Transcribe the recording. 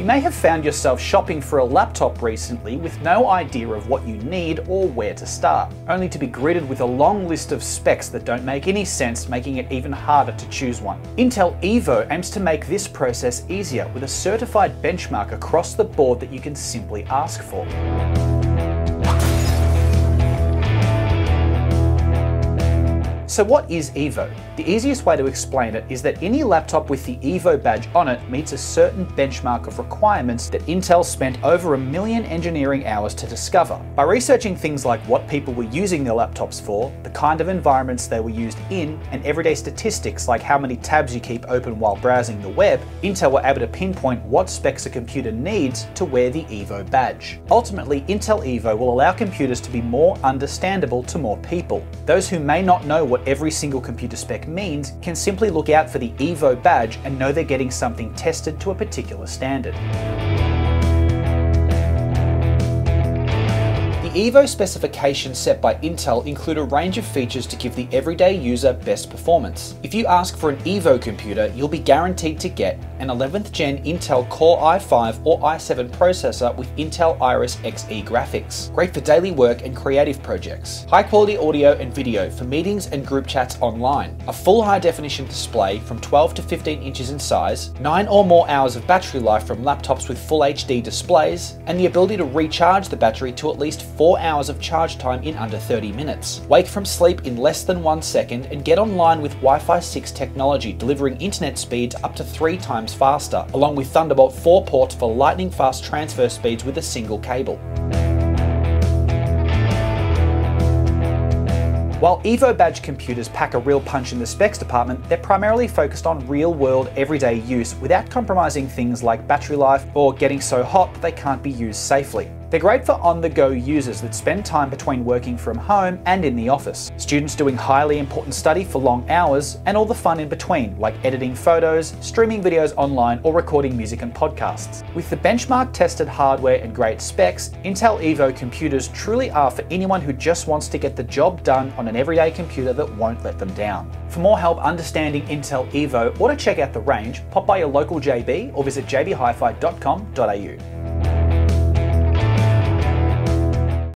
You may have found yourself shopping for a laptop recently with no idea of what you need or where to start, only to be greeted with a long list of specs that don't make any sense, making it even harder to choose one. Intel Evo aims to make this process easier with a certified benchmark across the board that you can simply ask for. So what is Evo? The easiest way to explain it is that any laptop with the Evo badge on it meets a certain benchmark of requirements that Intel spent over a million engineering hours to discover. By researching things like what people were using their laptops for, the kind of environments they were used in, and everyday statistics like how many tabs you keep open while browsing the web, Intel were able to pinpoint what specs a computer needs to wear the Evo badge. Ultimately, Intel Evo will allow computers to be more understandable to more people. Those who may not know what every single computer spec means can simply look out for the EVO badge and know they're getting something tested to a particular standard. EVO specifications set by Intel include a range of features to give the everyday user best performance. If you ask for an EVO computer, you'll be guaranteed to get an 11th gen Intel Core i5 or i7 processor with Intel Iris Xe graphics. Great for daily work and creative projects. High quality audio and video for meetings and group chats online. A full high definition display from 12 to 15 inches in size. 9 or more hours of battery life from laptops with full HD displays. And the ability to recharge the battery to at least 4 hours of charge time in under 30 minutes. Wake from sleep in less than 1 second and get online with Wi-Fi 6 technology delivering internet speeds up to 3 times faster, along with Thunderbolt 4 ports for lightning fast transfer speeds with a single cable. While Evo badge computers pack a real punch in the specs department, they're primarily focused on real world everyday use without compromising things like battery life or getting so hot that they can't be used safely. They're great for on-the-go users that spend time between working from home and in the office, students doing highly important study for long hours, and all the fun in between, like editing photos, streaming videos online, or recording music and podcasts. With the benchmark tested hardware and great specs, Intel Evo computers truly are for anyone who just wants to get the job done on an everyday computer that won't let them down. For more help understanding Intel Evo or to check out the range, pop by your local JB or visit jbhifi.com.au.